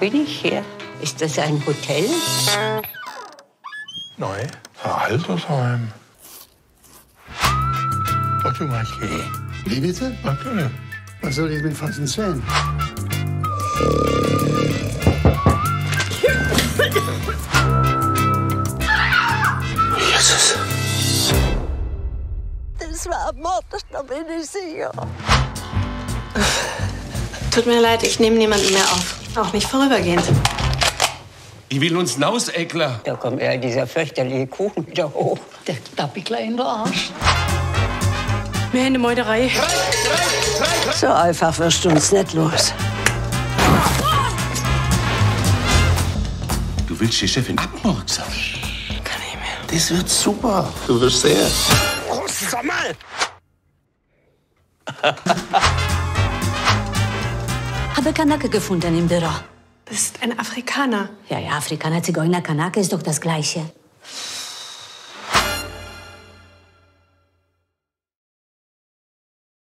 bin ich hier? Ist das ein Hotel? Nein, ein Altersheim. Warte mal, ich Wie bitte? Warte. Was soll ich mit Franzen sehen? Jesus. Das war Mord, da bin ich sicher. Tut mir leid, ich nehme niemanden mehr auf. Auch nicht vorübergehend. Ich will uns nauseckler. Da kommt ja dieser fürchterliche Kuchen wieder hoch. Der Tappikler in der Arsch. Mehr in der Meuterei. So einfach wirst du uns nicht los. Du willst die Chefin abmurksen. Kann ich mehr. Das wird super. Du wirst sehen. Habe Kanake gefunden im Büro. Bist ein Afrikaner. Ja, ja, Afrikaner, Zigeuner, Kanake ist doch das Gleiche.